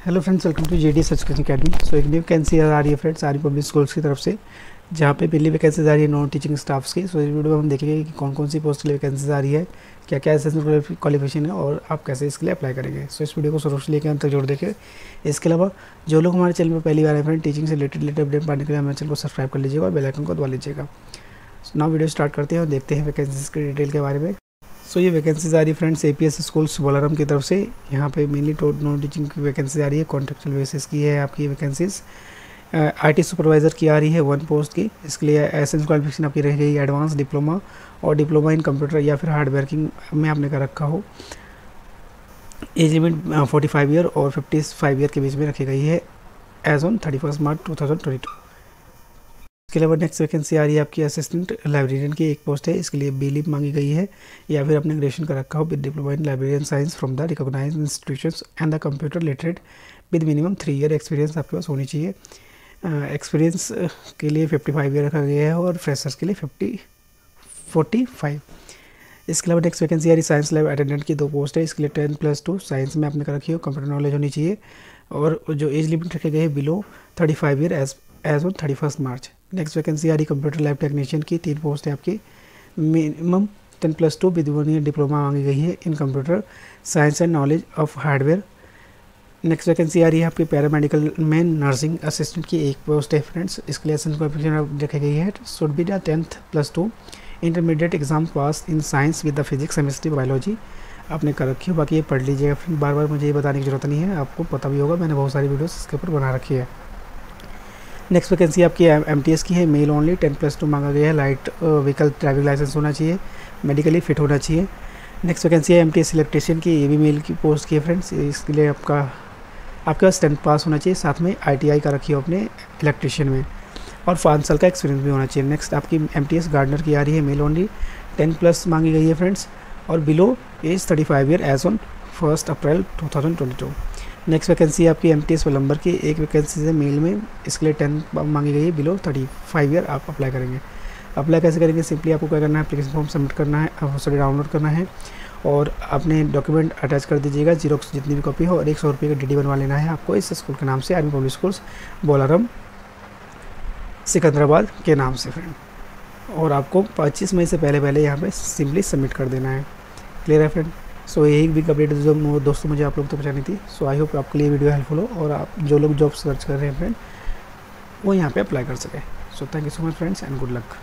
Hello friends welcome to G D सचकन academy so एक new vacancy आ रही है फ्रेंड्स सारी पब्लिक स्कूल्स की तरफ़ से जहाँ पे पहली वैकेंसीज आ रही है नॉन टीचिंग स्टाफ्स की। सो so, इस वीडियो में हम देखेंगे कि कौन कौन सी पोस्ट के लिए वैकेंसीज आ रही है क्या क्या एसेसमेंट क्वालिफिकेशन है और आप कैसे इसके लिए अप्लाई करेंगे। सो so, इस वीडियो को शुरू से लेकर अंत तक जोड़ देखें। इसके अलावा जो लोग हमारे चैनल पर पहली बार है फ्रेंड टीचिंग से रिलेटेड रिलेटेड अपडेट पाने के लिए हमारे चैनल को सब्सक्राइब कर लीजिएगा और बेलाइकन को दबा लीजिएगा। ना वीडियो स्टार्ट करते हैं और देखते हैं वैकेंसीज के डिटेल के बारे में। सो ये वैकेंसीज आ रही है friends A P S schools Bolarum की तरफ़ से। यहाँ पे मेनली नॉन टीचिंग की वैकेंसी आ रही है कॉन्ट्रेक्चुअल बेसिस की है आपकी वैकेंसीज आई टी सुपरवाइज़र की आ रही है वन पोस्ट की। इसके लिए एसेंस क्वालिफिकेशन आपकी रह गई एडवांस डिप्लोमा और डिप्लोमा इन कंप्यूटर या फिर हार्डवेयर में आपने कर रखा हो। Age limit forty five year और फिफ्टी फाइव ईयर के बीच में रखी गई है age on thirty first March two thousand twenty two इसके अलावा नेक्स्ट वैकेंसी आ रही है आपकी असिस्टेंट लाइब्रेरियन की एक पोस्ट है इसके लिए बी मांगी गई है या फिर अपने ग्रेजुएशन कर रखा हो with diploma in librarian science from the recognise institution and the computer literate with minimum three year experience आपके पास होनी चाहिए। एक्सपीरियंस uh, के लिए फिफ्टी फाइव ईयर रखा गया है और फ्रेशर्स के लिए फिफ्टी फोर्टी फाइव इसके अलावा नेक्स्ट वैकेंसी आ रही साइंस लैब अटेंडेंट की दो पोस्ट है इसके लिए टेन प्लस टू साइंस में आपने कर रखी हो कंप्यूटर नॉलेज होनी चाहिए। और जो एज लिमिट रखे गए हैं below thirty five year age age on thirty first March next vacancy आ रही कंप्यूटर लैब टेक्नीशियन की तीन पोस्ट है आपकी। Minimum ten plus two with one year diploma मांगी गई है in computer science and knowledge of hardware next vacancy आ रही है आपकी पैरामेडिकल में नर्सिंग असिस्टेंट की एक पोस्ट है फ्रेंड्स इसके लिए रखी गई है. Should be the tenth plus two intermediate exam pass in science with the physics chemistry biology आपने कर रखी हो, बाकी ये पढ़ लीजिएगा फ्रेंड बार बार मुझे ये बताने की ज़रूरत नहीं है. आपको पता भी होगा, मैंने बहुत सारी वीडियोस इसके ऊपर बना रखी है। नेक्स्ट वैकेंसी आपकी एमटीएस की है male only ten plus two मांगा गया है लाइट व्हीकल ड्राइविंग लाइसेंस होना चाहिए मेडिकली फिट होना चाहिए। नेक्स्ट वैकेंसी है एम टी एस की, ये भी मेल की पोस्ट की है फ्रेंड्स इसके लिए आपका, आपके पास टेंथ पास होना चाहिए, साथ में आईटीआई का रखी हो अपने इलेक्ट्रिशियन में। और पाँच साल का एक्सपीरियंस भी होना चाहिए। नेक्स्ट आपकी एम टी गार्डनर की आ रही है मेल ओनली टेन प्लस मांगी गई है फ्रेंड्स और below age thirty five year age on first April two thousand twenty two next vacancy आपकी एम टी एस प्लम्बर की, एक वैकेंसी है मेल में, इसके लिए टेन मांगी गई है बिलो थर्टी फाइव ईयर आप अप्लाई करेंगे। अप्लाई कैसे करेंगे? सिंपली आपको क्या करना है? एप्लीकेशन फॉर्म सबमिट करना है सॉरी डाउनलोड करना है, और अपने डॉक्यूमेंट अटैच कर दीजिएगा जीरोक्स जितनी भी कॉपी हो, और एक सौ रुपये का डी डी बनवा लेना है आपको इस स्कूल के नाम से army public schools Bolarum Secunderabad के नाम से फ्रेंड और आपको पच्चीस मई से पहले पहले यहाँ पे सिंपली सबमिट कर देना है। क्लियर है फ्रेंड सो so, यही बिग अपडेट जो दोस्तों मुझे आप लोग तो पहुँचानी थी. सो आई होप आपके लिए वीडियो हेल्पफुल हो और आप जो लोग जॉब सर्च कर रहे हैं फ्रेंड वो यहाँ पे अप्लाई कर सकें. So thank you so much friends and good luck